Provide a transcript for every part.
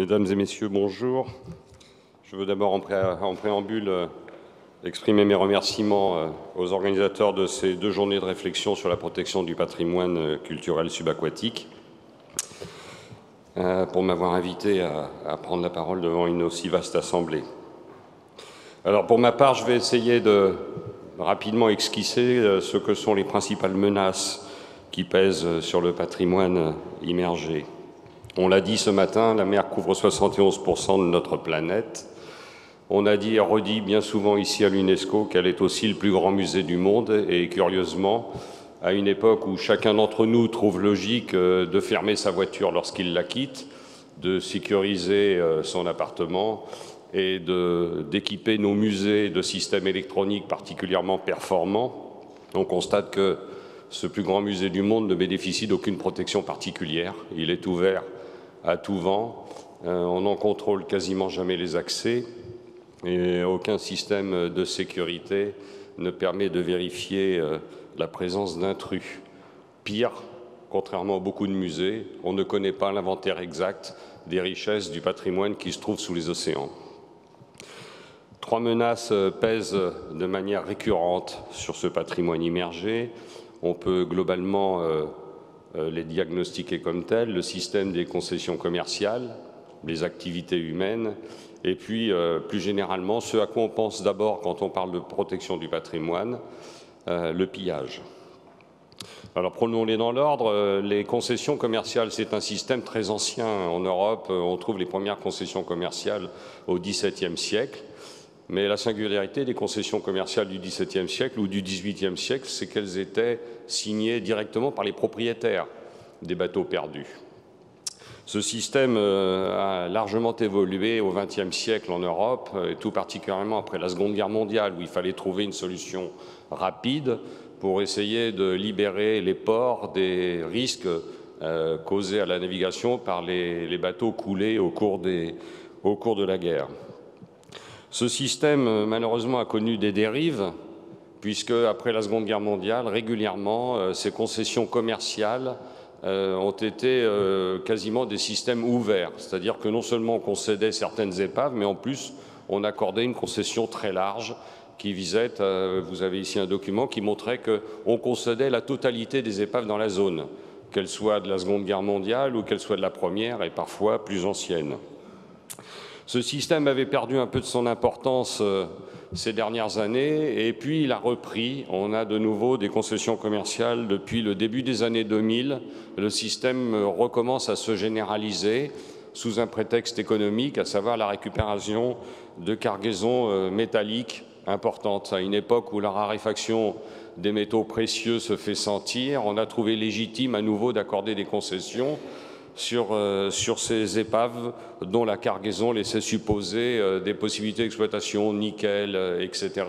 Mesdames et messieurs, bonjour. Je veux d'abord en, préambule euh, exprimer mes remerciements euh, aux organisateurs de ces deux journées de réflexion sur la protection du patrimoine euh, culturel subaquatique pour m'avoir invité à, prendre la parole devant une aussi vaste assemblée. Alors pour ma part, je vais essayer de rapidement esquisser ce que sont les principales menaces qui pèsent sur le patrimoine immergé. On l'a dit ce matin, la mer couvre 71% de notre planète. On a dit et redit bien souvent ici à l'UNESCO qu'elle est aussi le plus grand musée du monde et curieusement, à une époque où chacun d'entre nous trouve logique euh, de fermer sa voiture lorsqu'il la quitte, de sécuriser euh, son appartement et d'équiper nos musées de systèmes électroniques particulièrement performants, on constate que ce plus grand musée du monde ne bénéficie d'aucune protection particulière. Il est ouvert à tout vent. Euh, on n'en contrôle quasiment jamais les accès et aucun système de sécurité ne permet de vérifier euh, la présence d'intrus. Pire, contrairement à beaucoup de musées, on ne connaît pas l'inventaire exact des richesses du patrimoine qui se trouve sous les océans. Trois menaces pèsent de manière récurrente sur ce patrimoine immergé. On peut globalement euh, euh, les diagnostiquer comme tels, le système des concessions commerciales, les activités humaines, et puis euh, plus généralement ce à quoi on pense d'abord quand on parle de protection du patrimoine, euh, le pillage. Alors prenons-les dans l'ordre. Les concessions commerciales, c'est un système très ancien. En Europe, on trouve les premières concessions commerciales au XVIIe siècle. Mais la singularité des concessions commerciales du XVIIe siècle ou du XVIIIe siècle, c'est qu'elles étaient signées directement par les propriétaires des bateaux perdus. Ce système euh, a largement évolué au XXe siècle en Europe, et tout particulièrement après la Seconde Guerre mondiale, où il fallait trouver une solution rapide pour essayer de libérer les ports des risques euh, causés à la navigation par les, bateaux coulés au cours de la guerre. Ce système, euh, malheureusement, a connu des dérives, puisque après la Seconde Guerre mondiale, régulièrement, euh, ces concessions commerciales euh, ont été quasiment des systèmes ouverts, c'est-à-dire que non seulement on concédait certaines épaves, mais en plus on accordait une concession très large qui visait, vous avez ici un document qui montrait qu'on concédait la totalité des épaves dans la zone, qu'elles soient de la Seconde Guerre mondiale ou qu'elles soient de la Première et parfois plus anciennes. Ce système avait perdu un peu de son importance euh, ces dernières années et puis il a repris. On a de nouveau des concessions commerciales depuis le début des années 2000. Le système euh, recommence à se généraliser sous un prétexte économique, à savoir la récupération de cargaisons euh, métalliques importantes. À une époque où la raréfaction des métaux précieux se fait sentir, on a trouvé légitime à nouveau d'accorder des concessions euh, sur, ces épaves dont la cargaison laissait supposer euh, des possibilités d'exploitation, nickel, euh, etc.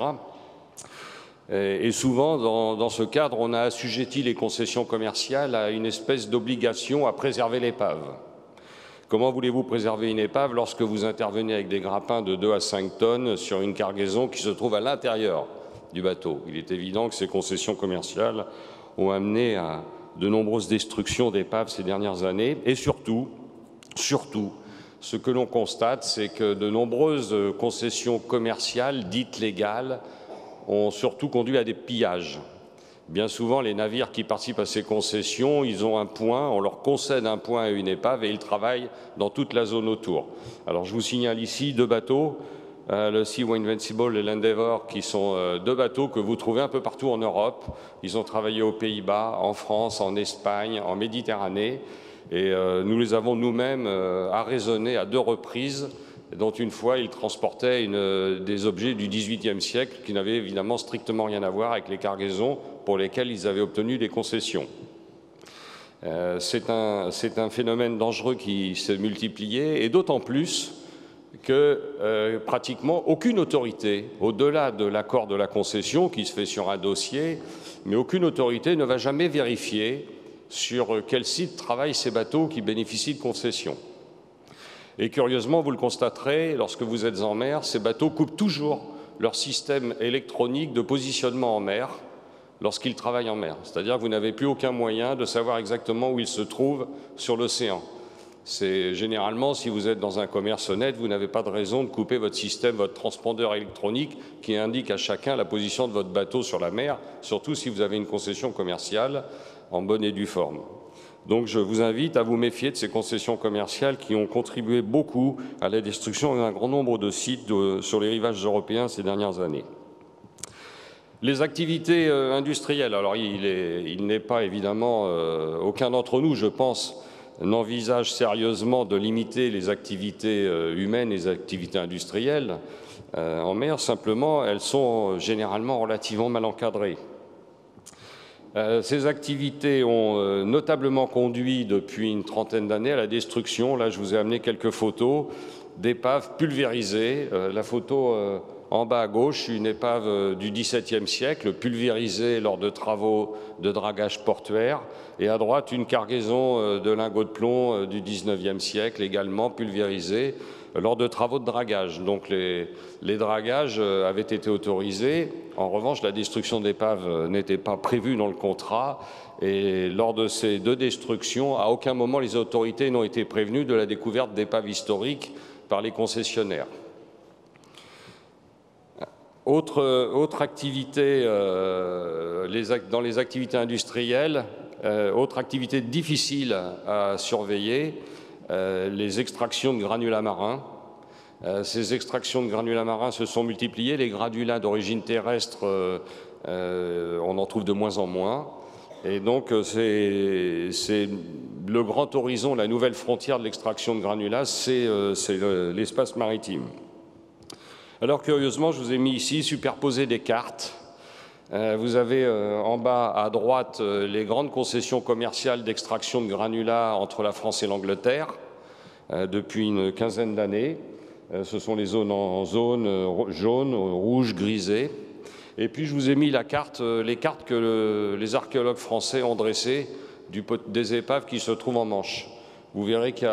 Et, souvent, dans, ce cadre, on a assujetti les concessions commerciales à une espèce d'obligation à préserver l'épave. Comment voulez-vous préserver une épave lorsque vous intervenez avec des grappins de 2 à 5 tonnes sur une cargaison qui se trouve à l'intérieur du bateau? Il est évident que ces concessions commerciales ont amené à, de nombreuses destructions d'épaves ces dernières années. Et surtout, surtout, ce que l'on constate, c'est que de nombreuses concessions commerciales dites légales ont surtout conduit à des pillages. Bien souvent, les navires qui participent à ces concessions, ils ont un point, on leur concède un point à une épave et ils travaillent dans toute la zone autour. Alors je vous signale ici deux bateaux le Sea Invincible et l'Endeavour, qui sont euh, deux bateaux que vous trouvez un peu partout en Europe. Ils ont travaillé aux Pays-Bas, en France, en Espagne, en Méditerranée. Et euh, nous les avons nous-mêmes arraisonnés à deux reprises, dont une fois ils transportaient des objets du XVIIIe siècle qui n'avaient évidemment strictement rien à voir avec les cargaisons pour lesquelles ils avaient obtenu des concessions. C'est un, un, phénomène dangereux qui s'est multiplié, et d'autant plus que euh, pratiquement aucune autorité, au-delà de l'accord de la concession qui se fait sur un dossier, mais aucune autorité ne va jamais vérifier sur quel site travaillent ces bateaux qui bénéficient de concession. Et curieusement, vous le constaterez, lorsque vous êtes en mer, ces bateaux coupent toujours leur système électronique de positionnement en mer lorsqu'ils travaillent en mer. C'est-à-dire que vous n'avez plus aucun moyen de savoir exactement où ils se trouvent sur l'océan. C'est généralement, si vous êtes dans un commerce honnête, vous n'avez pas de raison de couper votre système, votre transpondeur électronique qui indique à chacun la position de votre bateau sur la mer, surtout si vous avez une concession commerciale en bonne et due forme. Donc je vous invite à vous méfier de ces concessions commerciales qui ont contribué beaucoup à la destruction d'un grand nombre de sites sur les rivages européens ces dernières années. Les activités euh, industrielles, alors il n'est pas évidemment, euh, aucun d'entre nous, je pense, n'envisage sérieusement de limiter les activités euh, humaines, les activités industrielles en mer, simplement elles sont généralement relativement mal encadrées. ces activités ont notablement conduit depuis une trentaine d'années à la destruction, là je vous ai amené quelques photos d'épaves pulvérisées, la photo en bas à gauche, une épave euh, du XVIIe siècle, pulvérisée lors de travaux de dragage portuaire. Et à droite, une cargaison euh, de lingots de plomb euh, du XIXe siècle, également pulvérisée lors de travaux de dragage. Donc les, dragages avaient été autorisés. En revanche, la destruction d'épaves n'était pas prévue dans le contrat. Et lors de ces deux destructions, à aucun moment les autorités n'ont été prévenues de la découverte d'épaves historiques par les concessionnaires. Autre, activité, euh, dans les activités industrielles, euh, autre activité difficile à surveiller, euh, les extractions de granulats marins. ces extractions de granulats marins se sont multipliées. Les granulats d'origine terrestre, on en trouve de moins en moins. Et donc, c'est le grand horizon, la nouvelle frontière de l'extraction de granulats, c'est l'espace maritime. Alors curieusement, je vous ai mis ici superposé des cartes. Euh, vous avez euh, en bas à droite euh, les grandes concessions commerciales d'extraction de granulats entre la France et l'Angleterre depuis une quinzaine d'années. ce sont les zones en zone jaune, rouge, grisée. Et puis je vous ai mis carte, les cartes que les archéologues français ont dressées des épaves qui se trouvent en Manche. Vous verrez qu'il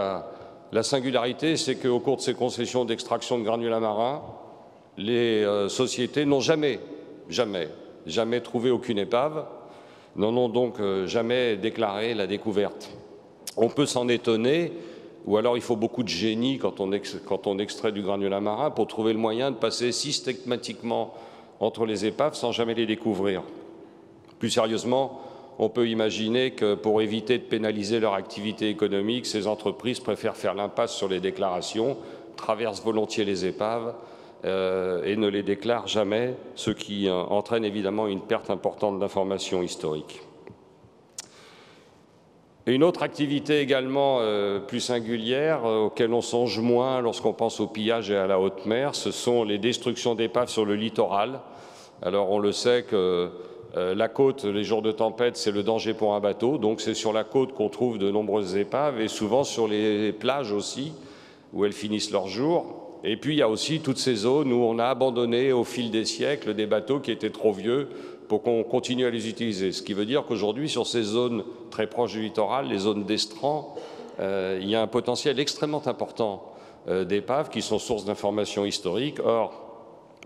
la singularité, c'est qu'au cours de ces concessions d'extraction de granulats marins, les euh, sociétés n'ont jamais, jamais, jamais trouvé aucune épave, n'en ont donc euh, jamais déclaré la découverte. On peut s'en étonner, ou alors il faut beaucoup de génie quand on, quand on extrait du granulat marin pour trouver le moyen de passer systématiquement entre les épaves sans jamais les découvrir. Plus sérieusement, on peut imaginer que pour éviter de pénaliser leur activité économique, ces entreprises préfèrent faire l'impasse sur les déclarations, traversent volontiers les épaves euh, et ne les déclare jamais, ce qui euh, entraîne évidemment une perte importante d'informations historiques. Une autre activité également euh, plus singulière, auquel on songe moins lorsqu'on pense au pillage et à la haute mer, ce sont les destructions d'épaves sur le littoral. Alors on le sait que la côte, les jours de tempête, c'est le danger pour un bateau, donc c'est sur la côte qu'on trouve de nombreuses épaves et souvent sur les plages aussi, où elles finissent leur jour. Et puis il y a aussi toutes ces zones où on a abandonné au fil des siècles des bateaux qui étaient trop vieux pour qu'on continue à les utiliser. Ce qui veut dire qu'aujourd'hui, sur ces zones très proches du littoral, les zones d'estran, euh, il y a un potentiel extrêmement important euh, d'épaves qui sont source d'informations historiques. Or,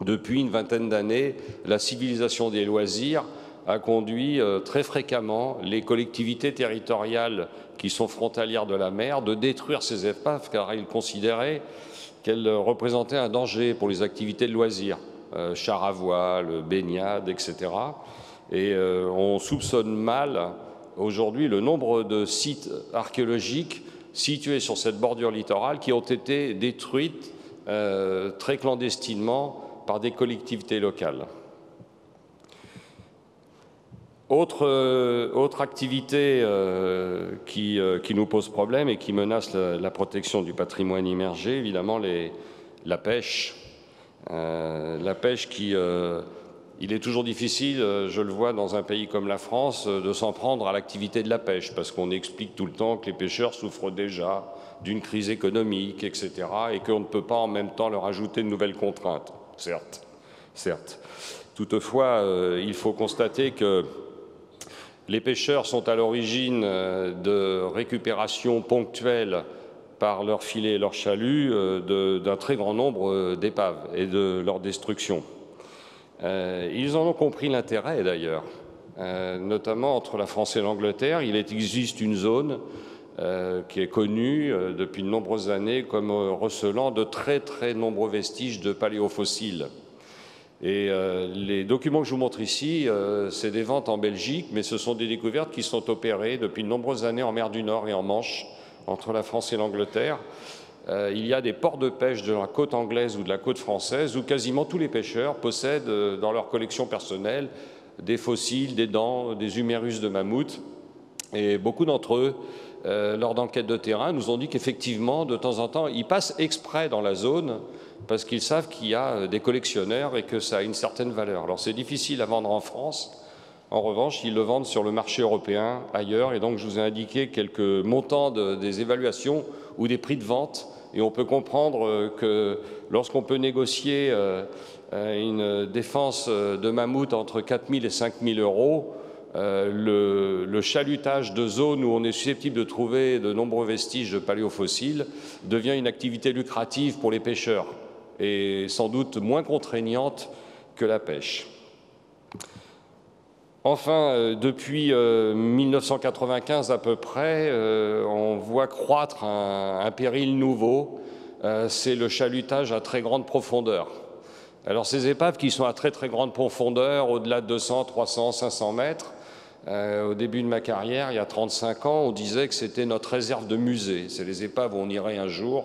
depuis une vingtaine d'années, la civilisation des loisirs a conduit euh, très fréquemment les collectivités territoriales qui sont frontalières de la mer de détruire ces épaves car ils considéraient qu'elle représentait un danger pour les activités de loisirs, char à baignade, etc. Et euh, on soupçonne mal aujourd'hui le nombre de sites archéologiques situés sur cette bordure littorale qui ont été détruites euh, très clandestinement par des collectivités locales. Autre, euh, autre activité euh, qui, euh, nous pose problème et qui menace la, protection du patrimoine immergé, évidemment la pêche. La pêche qui... il est toujours difficile, je le vois dans un pays comme la France, de s'en prendre à l'activité de la pêche, parce qu'on explique tout le temps que les pêcheurs souffrent déjà d'une crise économique, etc., et qu'on ne peut pas en même temps leur ajouter de nouvelles contraintes. Certes, certes. Toutefois, il faut constater que les pêcheurs sont à l'origine euh, de récupération ponctuelle par leur filet et leur chalut euh, d'un très grand nombre euh, d'épaves et de leur destruction. ils en ont compris l'intérêt d'ailleurs, notamment entre la France et l'Angleterre. Il existe une zone qui est connu depuis de nombreuses années comme recelant de très très nombreux vestiges de paléofossiles. Et les documents que je vous montre ici, c'est des ventes en Belgique, mais ce sont des découvertes qui sont opérées depuis de nombreuses années en mer du Nord et en Manche, entre la France et l'Angleterre. Euh, il y a des ports de pêche de la côte anglaise ou de la côte française où quasiment tous les pêcheurs possèdent euh, dans leur collection personnelle des fossiles, des dents, des humérus de mammouth. Et beaucoup d'entre eux, euh, lors d'enquêtes de terrain, nous ont dit qu'effectivement, de temps en temps, ils passent exprès dans la zone parce qu'ils savent qu'il y a des collectionneurs et que ça a une certaine valeur. Alors c'est difficile à vendre en France. En revanche, ils le vendent sur le marché européen ailleurs. Et donc, je vous ai indiqué quelques montants des évaluations ou des prix de vente et on peut comprendre euh, que lorsqu'on peut négocier euh, euh, une défense de mammouth entre 4 000 et 5 000 euros, le, chalutage de zones où on est susceptible de trouver de nombreux vestiges de paléofossiles devient une activité lucrative pour les pêcheurs et sans doute moins contraignante que la pêche. Enfin, euh, depuis 1995 euh, à peu près, euh, on voit croître un, péril nouveau, c'est le chalutage à très grande profondeur. Alors ces épaves qui sont à très très grande profondeur, au-delà de 200, 300, 500 mètres, au début de ma carrière, il y a 35 ans, on disait que c'était notre réserve de musée. C'est les épaves où on irait un jour,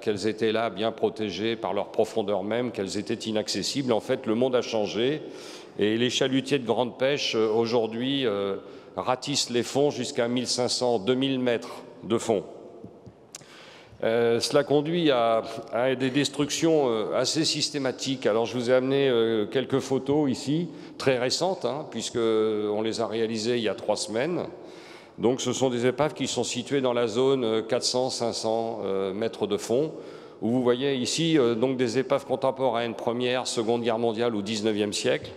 qu'elles étaient là bien protégées par leur profondeur même, qu'elles étaient inaccessibles. En fait, le monde a changé. Et les chalutiers de grande pêche, euh, aujourd'hui, euh, ratissent les fonds jusqu'à 1500, 2000 mètres de fond. Euh, cela conduit à, des destructions assez systématiques. Alors, je vous ai amené quelques photos ici, très récentes, hein, puisqu'on les a réalisées il y a trois semaines. Donc, ce sont des épaves qui sont situées dans la zone 400-500 mètres de fond, où vous voyez ici donc des épaves contemporaines, Première, Seconde Guerre mondiale ou 19e siècle,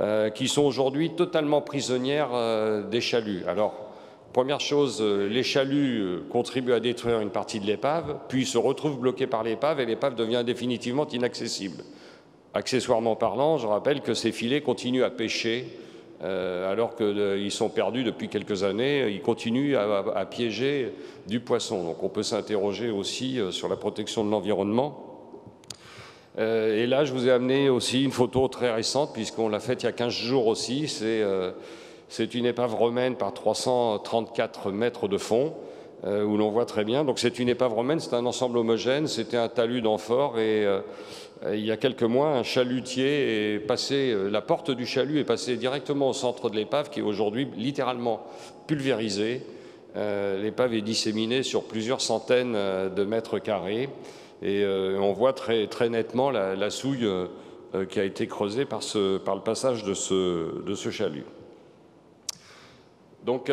euh, qui sont aujourd'hui totalement prisonnières euh, des chaluts. Alors, première chose, euh, les chaluts contribuent à détruire une partie de l'épave, puis se retrouvent bloqués par l'épave et l'épave devient définitivement inaccessible. Accessoirement parlant, je rappelle que ces filets continuent à pêcher alors qu'ils sont perdus depuis quelques années, ils continuent à piéger du poisson. Donc on peut s'interroger aussi sur la protection de l'environnement. Euh, et là, je vous ai amené aussi une photo très récente, puisqu'on l'a faite il y a 15 jours aussi. Euh, c'est une épave romaine par 334 mètres de fond, euh, où l'on voit très bien. Donc c'est une épave romaine, c'est un ensemble homogène, c'était un talus d'amphore, et il y a quelques mois, un chalutier est passé, la porte du chalut est passée directement au centre de l'épave, qui est aujourd'hui littéralement pulvérisée. L'épave est disséminée sur plusieurs centaines de mètres carrés. Et euh, on voit très, nettement la, souille euh, euh, qui a été creusée par, le passage de ce chalut. Donc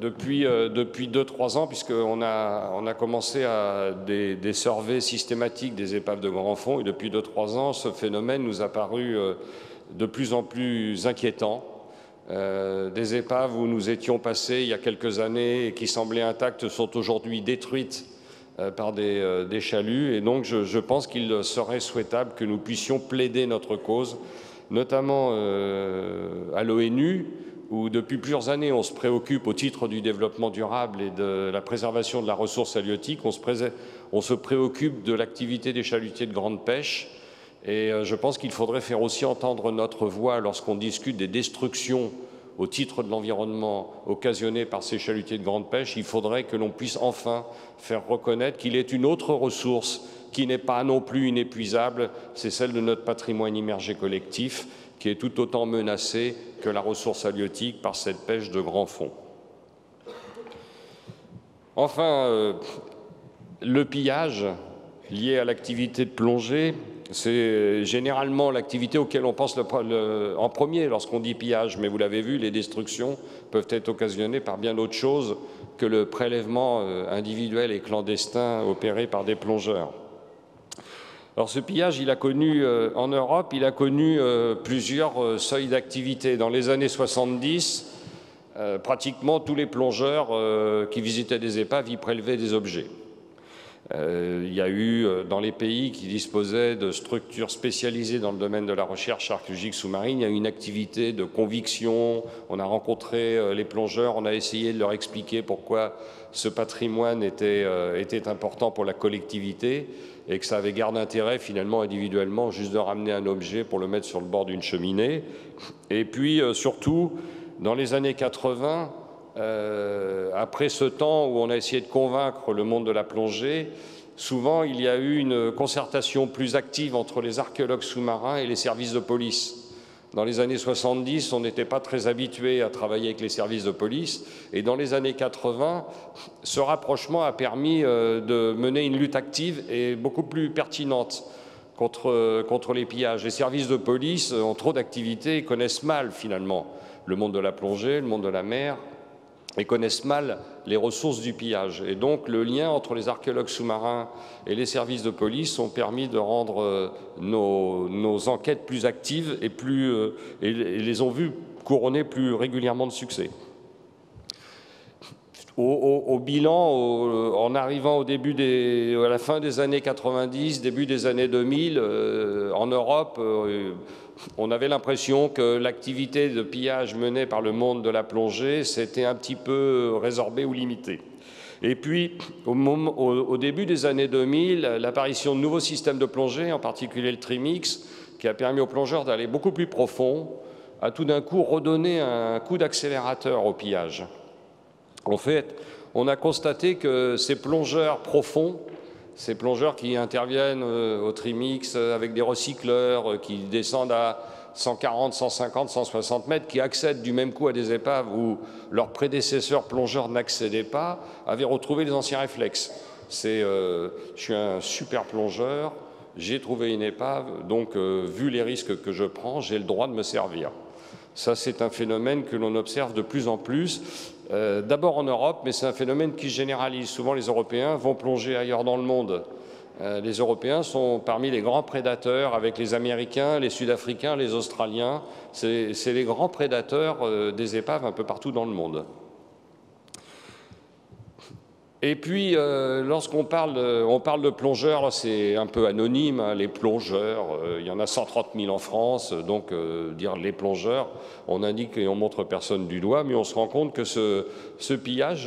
depuis 2-3 ans, puisqu'on a, on a commencé à des, des surveys systématiques des épaves de grand fond, et depuis 2-3 ans, ce phénomène nous a paru de plus en plus inquiétant. des épaves où nous étions passés il y a quelques années et qui semblaient intactes sont aujourd'hui détruites euh, par euh, des, chaluts. Et donc, je, pense qu'il serait souhaitable que nous puissions plaider notre cause, notamment euh, à l'ONU, où depuis plusieurs années, on se préoccupe au titre du développement durable et de la préservation de la ressource halieutique, on se, préoccupe de l'activité des chalutiers de grande pêche. Et je pense qu'il faudrait faire aussi entendre notre voix lorsqu'on discute des destructions au titre de l'environnement occasionné par ces chalutiers de grande pêche, il faudrait que l'on puisse enfin faire reconnaître qu'il est une autre ressource qui n'est pas non plus inépuisable, c'est celle de notre patrimoine immergé collectif, qui est tout autant menacée que la ressource halieutique par cette pêche de grand fond. Enfin, euh, le pillage lié à l'activité de plongée c'est généralement l'activité auquel on pense en premier lorsqu'on dit pillage, mais vous l'avez vu, les destructions peuvent être occasionnées par bien d'autres choses que le prélèvement euh, individuel et clandestin opéré par des plongeurs. Alors ce pillage, il a connu euh, en Europe, il a connu euh, plusieurs seuils d'activité. Dans les années 70, pratiquement tous les plongeurs qui visitaient des épaves y prélevaient des objets. Euh, il y a eu, euh, dans les pays qui disposaient de structures spécialisées dans le domaine de la recherche archéologique sous-marine, il y a eu une activité de conviction. On a rencontré euh, les plongeurs, on a essayé de leur expliquer pourquoi ce patrimoine était important pour la collectivité et que ça avait garde d'intérêt finalement individuellement juste de ramener un objet pour le mettre sur le bord d'une cheminée. Et puis surtout, dans les années 80, euh, après ce temps où on a essayé de convaincre le monde de la plongée, souvent il y a eu une concertation plus active entre les archéologues sous-marins et les services de police. Dans les années 70, on n'était pas très habitué à travailler avec les services de police. Et dans les années 80, ce rapprochement a permis euh, de mener une lutte active et beaucoup plus pertinente contre, contre les pillages. Les services de police ont trop d'activités et connaissent mal, finalement, le monde de la plongée, le monde de la mer, et connaissent mal les ressources du pillage. Et donc le lien entre les archéologues sous-marins et les services de police ont permis de rendre euh, nos, enquêtes plus actives et, plus, euh, et les ont vues couronner plus régulièrement de succès. Au, bilan, en arrivant au début des, à la fin des années 90, début des années 2000, euh, en Europe, on avait l'impression que l'activité de pillage menée par le monde de la plongée s'était un petit peu résorbée ou limitée. Et puis, au, début des années 2000, l'apparition de nouveaux systèmes de plongée, en particulier le Trimix, qui a permis aux plongeurs d'aller beaucoup plus profond, a tout d'un coup redonné un coup d'accélérateur au pillage. En fait, on a constaté que ces plongeurs profonds ces plongeurs qui interviennent euh, au trimix euh, avec des recycleurs, euh, qui descendent à 140, 150, 160 mètres, qui accèdent du même coup à des épaves où leurs prédécesseurs plongeurs n'accédaient pas, avaient retrouvé les anciens réflexes. C'est, je suis un super plongeur, j'ai trouvé une épave, donc vu les risques que je prends, j'ai le droit de me servir. Ça, c'est un phénomène que l'on observe de plus en plus, euh, d'abord en Europe, mais c'est un phénomène qui généralise. Souvent, les Européens vont plonger ailleurs dans le monde. Euh, les Européens sont parmi les grands prédateurs avec les Américains, les Sud-Africains, les Australiens. C'est les grands prédateurs euh, des épaves un peu partout dans le monde. Et puis, euh, lorsqu'on parle, on parle de plongeurs, c'est un peu anonyme, hein, les plongeurs, euh, il y en a 130 000 en France, donc euh, dire les plongeurs, on indique et on montre personne du doigt, mais on se rend compte que ce, ce pillage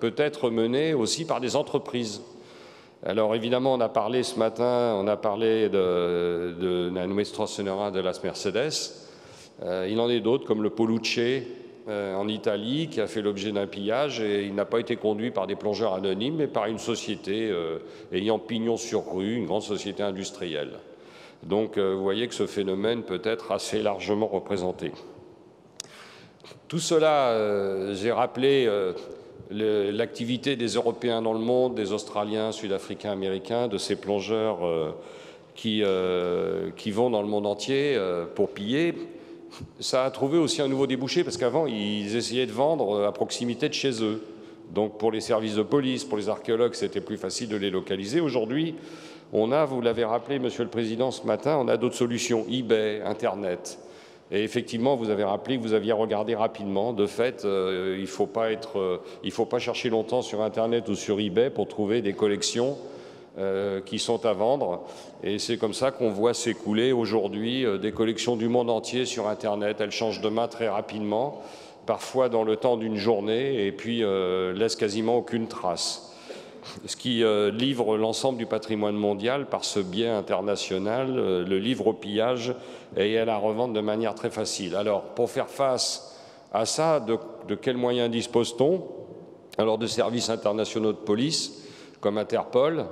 peut être mené aussi par des entreprises. Alors évidemment, on a parlé ce matin, on a parlé de, de la Nuestra de las Mercedes, il en est d'autres comme le Polucce, euh, en Italie qui a fait l'objet d'un pillage et il n'a pas été conduit par des plongeurs anonymes mais par une société euh, ayant pignon sur rue, une grande société industrielle. Donc euh, vous voyez que ce phénomène peut être assez largement représenté. Tout cela, j'ai rappelé l'activité des Européens dans le monde, des Australiens, Sud-Africains, Américains, de ces plongeurs qui, qui, vont dans le monde entier pour piller ça a trouvé aussi un nouveau débouché parce qu'avant, ils essayaient de vendre à proximité de chez eux. Donc pour les services de police, pour les archéologues, c'était plus facile de les localiser. Aujourd'hui, on a, vous l'avez rappelé, Monsieur le Président, ce matin, on a d'autres solutions, eBay, Internet. Et effectivement, vous avez rappelé que vous aviez regardé rapidement. De fait, euh, il ne euh, faut pas chercher longtemps sur Internet ou sur eBay pour trouver des collections euh, qui sont à vendre. Et c'est comme ça qu'on voit s'écouler aujourd'hui euh, des collections du monde entier sur Internet. Elles changent de main très rapidement, parfois dans le temps d'une journée, et puis euh, laissent quasiment aucune trace. Ce qui livre l'ensemble du patrimoine mondial par ce biais international, le livre au pillage et à la revente de manière très facile. Alors, pour faire face à ça, de, de quels moyens dispose-t-on? Alors, de services internationaux de police, comme Interpol, euh,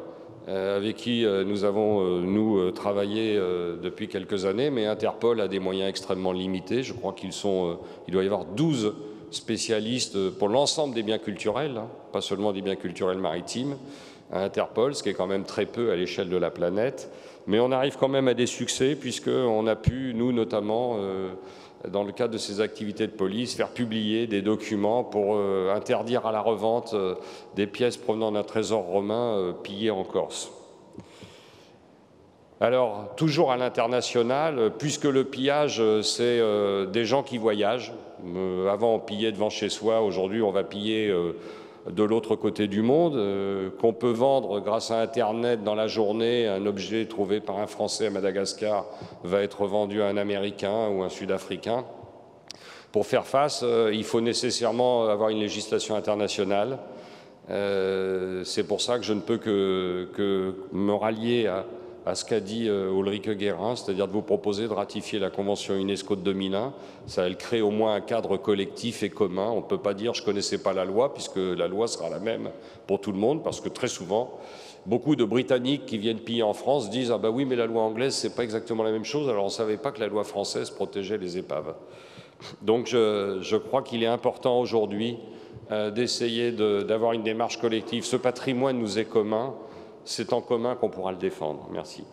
avec qui euh, nous avons, euh, nous, travaillé depuis quelques années, mais Interpol a des moyens extrêmement limités. Je crois qu'il doit y avoir 12 spécialistes pour l'ensemble des biens culturels, hein, pas seulement des biens culturels maritimes, à Interpol, ce qui est quand même très peu à l'échelle de la planète. Mais on arrive quand même à des succès, puisqu'on a pu, nous notamment, dans le cadre de ces activités de police, faire publier des documents pour euh, interdire à la revente euh, des pièces provenant d'un trésor romain euh, pillé en Corse. Alors, toujours à l'international, puisque le pillage, c'est des gens qui voyagent. avant, on pillait devant chez soi. Aujourd'hui, on va piller de l'autre côté du monde, euh, qu'on peut vendre grâce à Internet dans la journée, un objet trouvé par un Français à Madagascar va être vendu à un Américain ou un Sud-Africain. Pour faire face, euh, il faut nécessairement avoir une législation internationale. Euh, c'est pour ça que je ne peux que, que me rallier à, à ce qu'a dit euh, Ulrike Guérin, c'est-à-dire de vous proposer de ratifier la Convention UNESCO de 2001. Ça, elle crée au moins un cadre collectif et commun. On ne peut pas dire je ne connaissais pas la loi, puisque la loi sera la même pour tout le monde, parce que très souvent, beaucoup de Britanniques qui viennent piller en France disent ah ben oui, mais la loi anglaise c'est pas exactement la même chose. Alors on ne savait pas que la loi française protégeait les épaves. Donc je, je crois qu'il est important aujourd'hui euh, d'essayer d'avoir une démarche collective. Ce patrimoine nous est commun c'est en commun qu'on pourra le défendre. Merci.